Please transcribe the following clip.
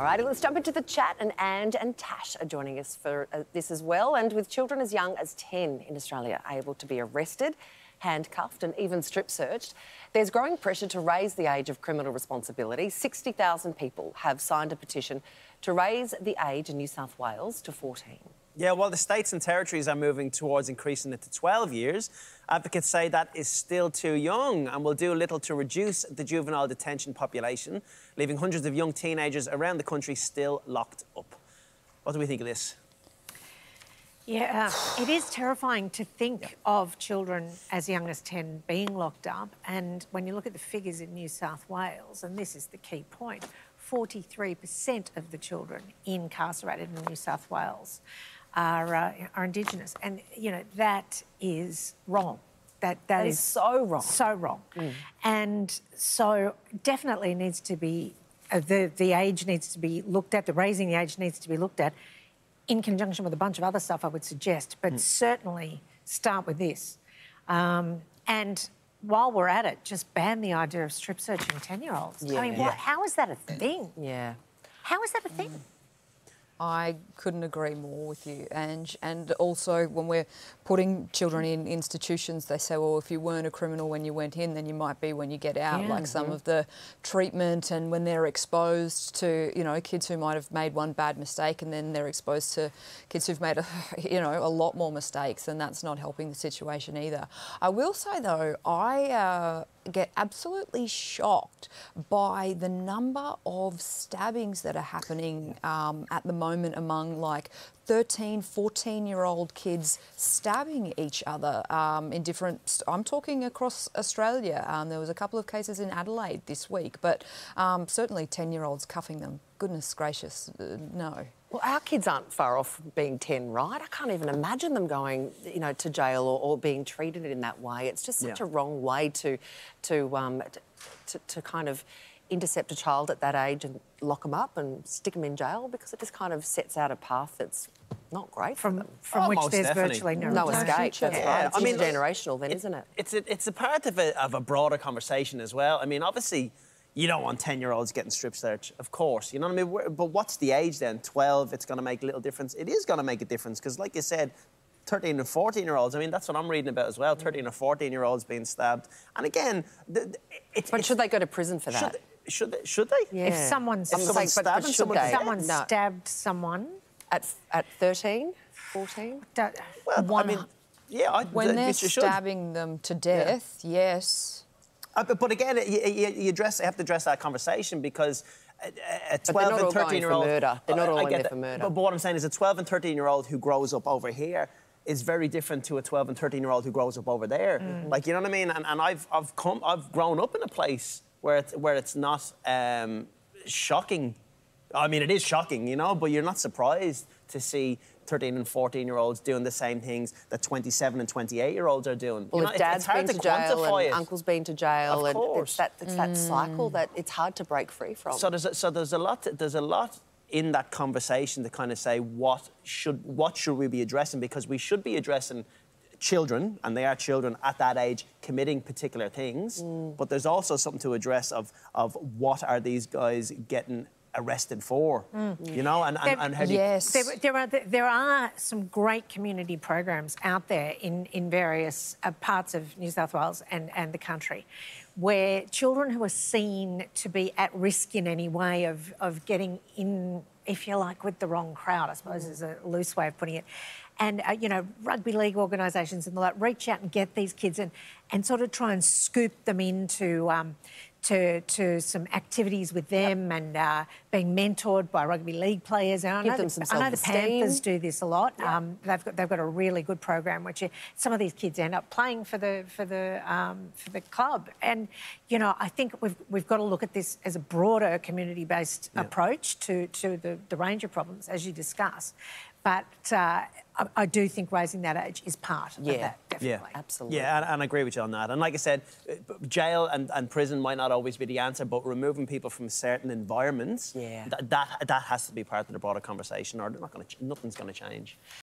All righty, let's jump into the chat. And Ange and Tash are joining us for uh, this as well. And with children as young as 10 in Australia able to be arrested, handcuffed, and even strip searched, there's growing pressure to raise the age of criminal responsibility. 60,000 people have signed a petition to raise the age in New South Wales to 14. Yeah, well, the states and territories are moving towards increasing it to 12 years. Advocates say that is still too young and will do little to reduce the juvenile detention population, leaving hundreds of young teenagers around the country still locked up. What do we think of this? Yeah, uh, it is terrifying to think yeah. of children as young as 10 being locked up. And when you look at the figures in New South Wales, and this is the key point 43% of the children incarcerated in New South Wales are, uh, are Indigenous. And, you know, that is wrong. That, that, that is, is, so wrong. So wrong. Mm. And so definitely needs to be, uh, the, the age needs to be looked at, the raising the age needs to be looked at in conjunction with a bunch of other stuff, I would suggest, but mm. certainly start with this. Um, and while we're at it, just ban the idea of strip searching 10 year olds. Yeah. I mean, what, how is that a thing? Yeah. How is that a thing? Mm. I couldn't agree more with you, Ange. And also, when we're putting children in institutions, they say, well, if you weren't a criminal when you went in, then you might be when you get out. Yeah, like some yeah. of the treatment and when they're exposed to, you know, kids who might have made one bad mistake and then they're exposed to kids who've made, a, you know, a lot more mistakes, and that's not helping the situation either. I will say, though, I. Uh, get absolutely shocked by the number of stabbings that are happening um, at the moment among like 13, 14 year old kids stabbing each other um, in different. I'm talking across Australia. Um, there was a couple of cases in Adelaide this week, but um, certainly 10 year olds cuffing them. Goodness gracious, uh, no. Well, our kids aren't far off being 10, right? I can't even imagine them going, you know, to jail or, or being treated in that way. It's just such yeah. a wrong way to, to, um, to, to kind of intercept a child at that age and lock them up and stick them in jail because it just kind of sets out a path that's not great from from oh, which there's definitely. virtually no, no escape. That's yeah. right. It's I mean, generational then, it, isn't it? It's a, it's a part of a, of a broader conversation as well. I mean, obviously you don't want 10 year olds getting strip search, of course. You know what I mean? But what's the age then? 12, it's going to make a little difference. It is going to make a difference because, like you said, 13 and 14 year olds, I mean, that's what I'm reading about as well mm. 13 or 14 year olds being stabbed. And again, it's. But should they go to prison for that? Should, should they? Should they? Yeah. If someone's, if someone stabbed someone, if someone no. stabbed someone. At, at 13, 14? well, I mean, yeah, I, when they're stabbing them to death, yeah. yes. Uh, but, but, again, you, you, you, address, you have to address that conversation because a 12 and 13 year old. Murder. They're not all in there for murder. But, but what I'm saying is a 12 and 13 year old who grows up over here is very different to a 12 and 13 year old who grows up over there. Mm. Like, you know what I mean? And, and I've, I've, come, I've grown up in a place where it's, where it's not um, shocking. I mean, it is shocking, you know, but you're not surprised to see 13 and 14 year olds doing the same things that 27 and 28 year olds are doing. Well, you know, if dad's been to, to jail and it. uncle's been to jail, and it's that it's mm. that cycle that it's hard to break free from. So there's a, so there's a lot there's a lot in that conversation to kind of say what should what should we be addressing because we should be addressing children, and they are children at that age, committing particular things. Mm. But there's also something to address of, of what are these guys getting arrested for, mm. you know, and, and, and how do yes. You... There, there, are, there are some great community programs out there in, in various uh, parts of New South Wales and, and the country where children who are seen to be at risk in any way of, of getting in, if you like, with the wrong crowd, I suppose mm. is a loose way of putting it. And, uh, you know, rugby league organisations and the like reach out and get these kids and, and sort of try and scoop them into um, to, to some activities with them yep. and uh, being mentored by rugby league players. And I Give know, the, I know the Panthers do this a lot. Um, they've got they've got a really good program, which some of these kids end up playing for the for the um, for the club. And you know, I think we've we've got to look at this as a broader community based approach to to the, the range of problems as you discuss. But uh, I, I, do think raising that age is part yeah. of that, definitely. Yeah, absolutely. Yeah, and, and, I agree with you on that. And like I said, uh, jail and, and prison might not always be the answer, but removing people from certain environments, yeah. that, that, that has to be part of the broader conversation, or not gonna, nothing's going to change.